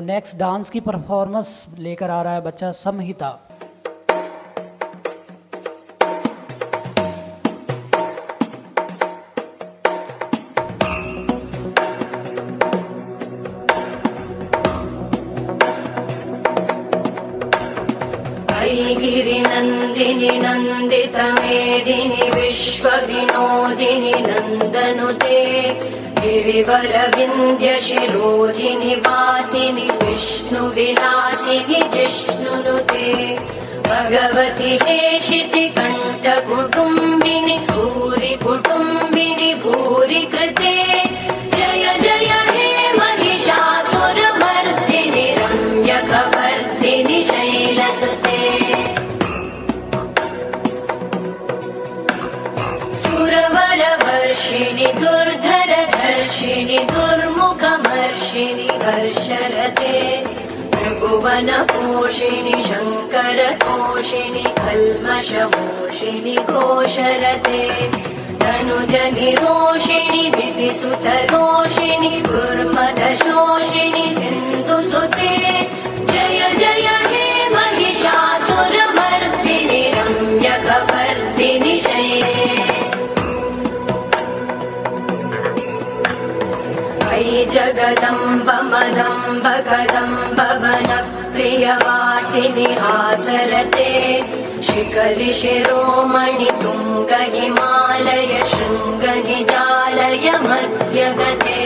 Next dance की performance लेकर आ रहा है बच्चा समहिता गिरिनन्दिनि नन्दितमेदिनि विश्वविनोदिनि नन्दनुते। गिरिवरविन्द्यशिरोधिनि वासिनि विष्णुविलासिनि जिष्णुनुते भगवति हेशिति कण्ठकुटुम्बिनि भूरि कुटुम्बिनि भूरि कृते जय जय हे महिषासुरमर्दिनि रम्यकवर्दिनि शैलसुते। सुरवरवर्षिणि दुर्मुखमर्षिणि हर्षरते भुवनपोषिणि शङ्करतोषिणि कल्मषमोषिणि घोषरते तनुजनिरोषिणि दितिसुतरोषिणि दुर्मदशोषिणि सिन्धुसुते जगदम्ब मदम्ब कदम्ब वन प्रियवासिनि हासरते शिखरि शिरोमणि तुङ्ग हिमालय शृङ्ग निजालय मध्यगते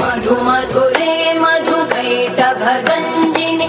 मधु मधुरे मधु कैटभगञ्जिनि